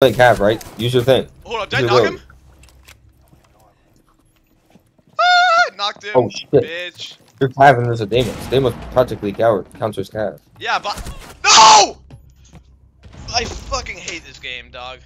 Like half, right? Use your thing. Hold on, did I knock him? Ah, knocked him, Oh shit. bitch. You're Cav and there's a demon. Demon practically coward counters Cav. Yeah, but no! I fucking hate this game, dog.